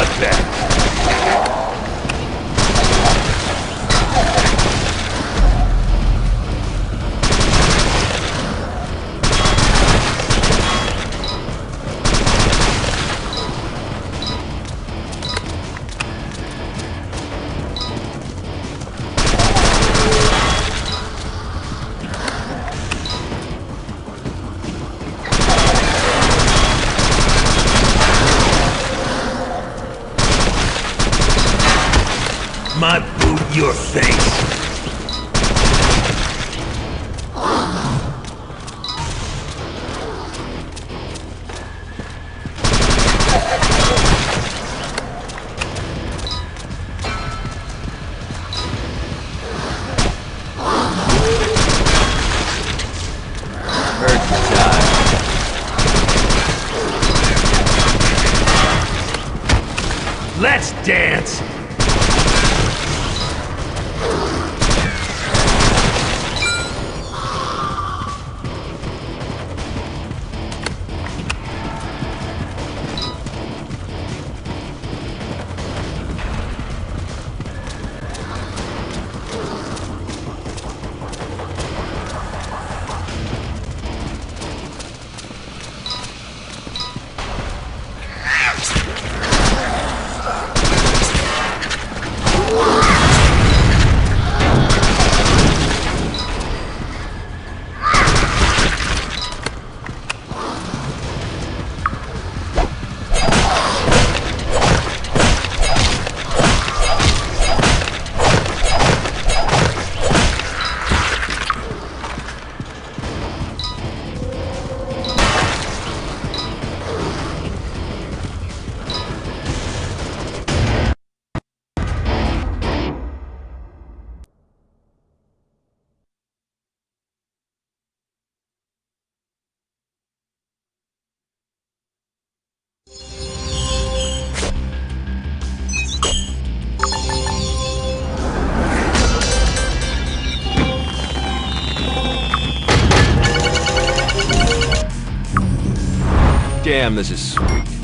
touchdown. My boot your face. Let's dance! Damn, this is sweet.